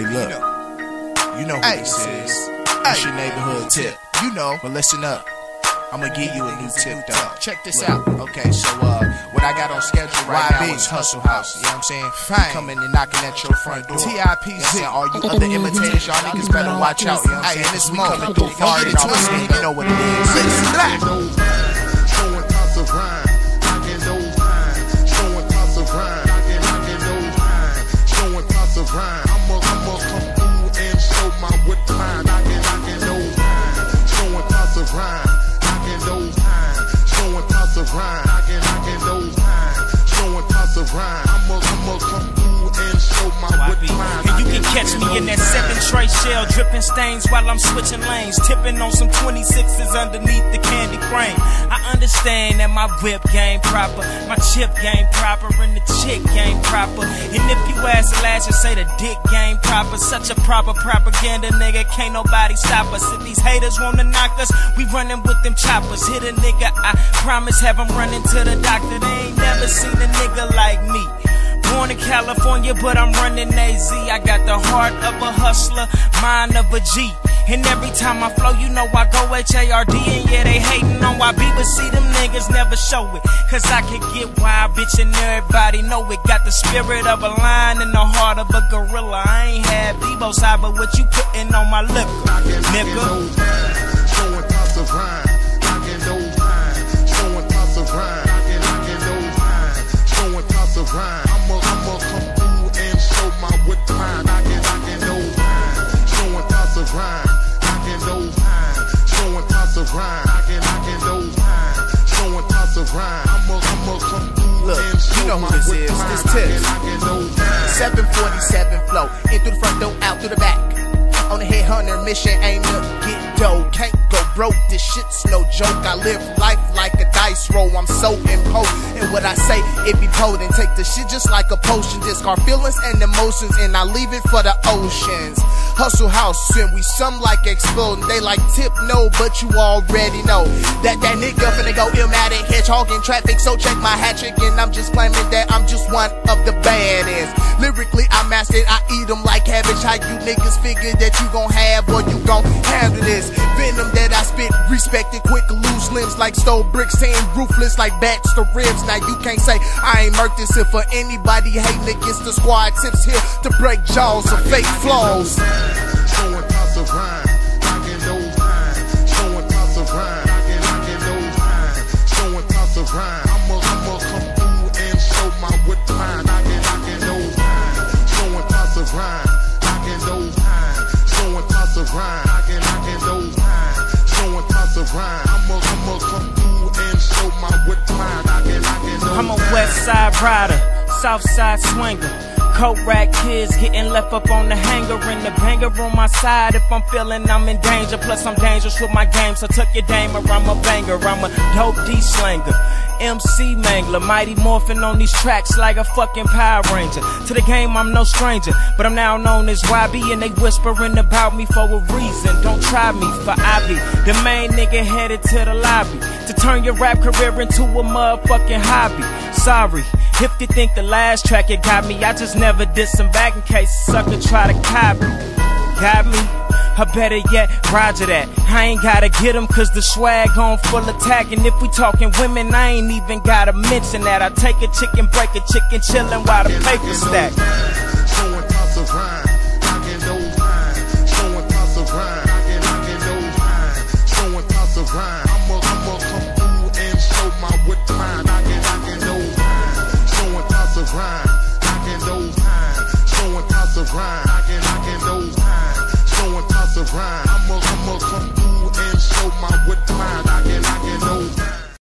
Hey, look. You know who Hey, this is. It's your neighborhood tip. You know. But listen up. I'm gonna give you a new tip though. Check this Look, out. Okay, so uh, what I got on schedule right YB. now is Hustle House. You know what I'm saying? Fine. Coming and knocking at your front door. TIP You know what I'm saying? All you other imitators, y'all niggas better watch out. You know what I'm saying? this we coming through hard and all this. You know what it is. Of rhyme. I'ma, I'ma come through and show my wit line. Catch me in that seven tray shell, dripping stains while I'm switching lanes, tipping on some 26s underneath the candy frame. I understand that my whip game proper, my chip game proper, and the chick game proper. And if you ask you say the dick game proper. Such a proper propaganda nigga, can't nobody stop us. If these haters wanna knock us, we running with them choppers. Hit a nigga, I promise have him running to the doctor. They ain't never seen a nigga like me. Born in California, but I'm running AZ. I got the heart of a hustler, mind of a G. And every time I flow, you know I go H-A-R-D. And yeah, they hating on YB, but see them niggas never show it. Cause I can get wild, bitch, and everybody know it. Got the spirit of a lion and the heart of a gorilla. I ain't had Bebo side, but what you putting on my liquor, nigga? showing tops of rhyme, Know who this is. This Tipz. knocking those lines. 747 flow. In through the front door, out through the back. On the headhunter mission, ain't to get dough. Can't go broke, this shit's no joke. I live life like a dice roll. I'm so imposed. And what I say, it be potent. Take the shit just like a potion. Discard feelings and emotions, and I leave it for the oceans. Hustle house, and we some like exploding. They like tip no, but you already know that that nigga finna go illmatic, hedgehog in traffic. So check my hat trick, and I'm just claiming that I'm just one of the baddest. Lyrically, I mastered, I eat them like cabbage. How you niggas figure that you gon' have or you gon' handle this? Venom that I spit, respected, quick, lose limbs like stole bricks, saying ruthless like bats to ribs. Now you can't say I ain't murked this if for anybody hating against the squad Tipz here to break jaws of fake flaws. Showing tops of rhyme, tops of rhyme. I'ma, I'ma come through and show my knocking, knocking those I'm a west side rider, south side swinger. Coat rack kids getting left up on the hanger and the banger on my side. If I'm feeling I'm in danger, plus I'm dangerous with my game. So tuck your dame or I'm a banger. I'm a dope D slanger. MC mangler, mighty morphin' on these tracks like a fucking Power Ranger. To the game, I'm no stranger, but I'm now known as YB, and they whispering about me for a reason. Don't try me for I be the main nigga headed to the lobby to turn your rap career into a motherfucking hobby. Sorry. If you think the last track it got me, I just never did some back in case a sucker try to copy. Got me? Or better yet, Roger that. I ain't gotta get 'em cause the swag on full attack. And if we talking women, I ain't even gotta mention that. I take a chicken, break a chicken, chillin' while the paper stack. Showing grind.